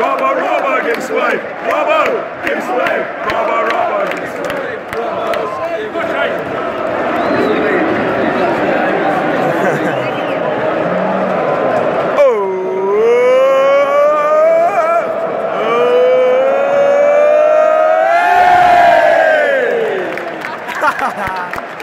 Robber, robber give life. Robber gives life. Robber, robber gives life. Ha ha ha!